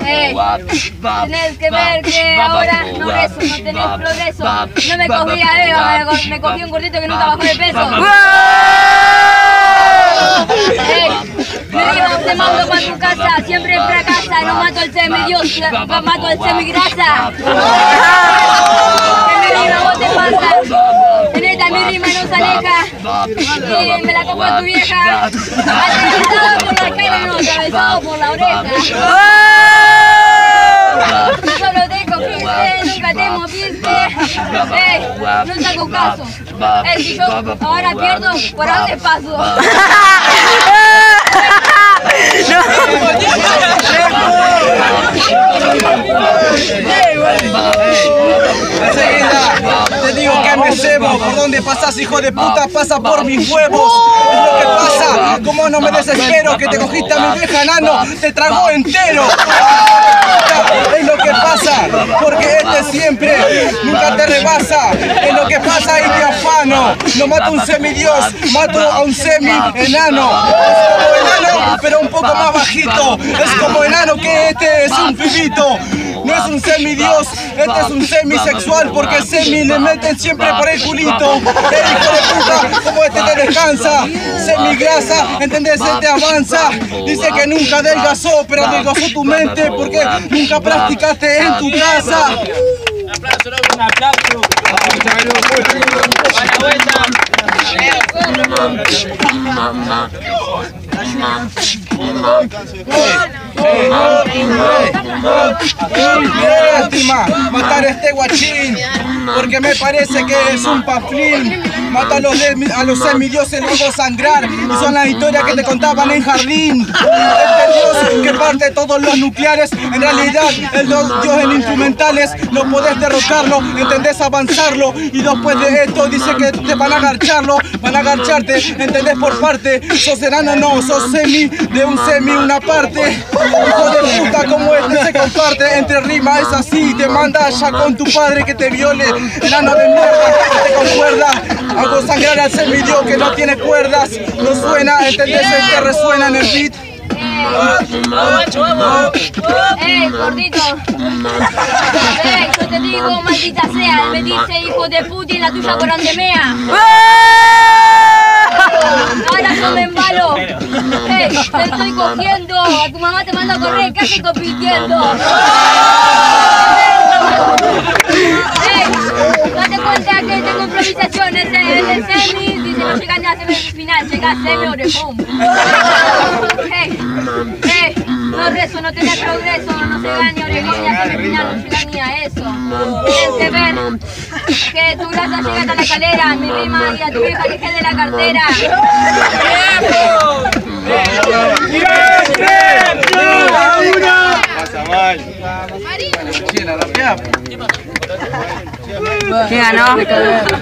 Hey, tenés que ver que ahora no rezo, no tenés progreso. No me cogí a Eva, me, cogí un gordito que nunca bajó de peso. Hey, digo, te mando para tu casa, siempre fracasa, no mato mato semigrasa. ¿Qué me digo, vos te pasa? En esta mi rima no se y me la cojo a tu vieja. Atravesado por la cara, no, atravesado por la oreja. Solo te cogiste, nunca te moviste. Ey, no saco caso. Ey, si yo ahora pierdo, ¿por dónde paso? Enseguida Por donde pasas hijo de puta pasa por mis huevos. Es lo que pasa, como no me desespero Que te cogiste a mi vieja nano, te tragó entero Es lo que pasa, porque este siempre nunca te rebasa Es lo que pasa te afano No mato un semidios, mato a un semi enano. Es como enano, pero un poco más bajito. Es como enano que este es un pibito. no es un semidios, este es un semisexual porque semi le meten siempre por el culito. El hijo de puta, como este te descansa, semigrasa, ¿entendés? Este avanza. Dice que nunca adelgazó, pero adelgazó tu mente porque nunca practicaste en tu casa. Aplauso, loco, un aplauso. Buena vuelta. Lástima matar a este guachín, porque me parece que es un paflín. Mata a los, de- a los semidioses, luego sangrar. Y son las historias que te contaban en jardín. Este Dios parte todos los nucleares, en realidad el Dios Dios en instrumentales. No podés derrocarlo, entendés avanzarlo. Y después de esto dice que te van a agarcharlo, van a agarcharte, entendés por parte. Sos enano, no, sos semi, de un semi una parte. Hijo de puta, como este se comparte entre rimas, es así. Te manda allá con tu padre que te viole, enano de mierda, te concuerda. Hago sangrar al semidio que no tiene cuerdas, no suena, entendés, que resuena en el beat. Ey, gordito. Ey, yo te digo, maldita sea, me dice hijo de puta y la tuya corandemea. Ahora yo me embalo. Ey, te estoy cogiendo. A tu mamá te manda a correr, casi compitiendo. Ey, orejón. Ey, ey, no rezo, no tenés progreso, no se gane orejón ni a semifinal, no a eso. Tienes que ver que tu grasa llega hasta la escalera, mi rima y a tu vieja le quede la cartera. China, la